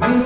Mm.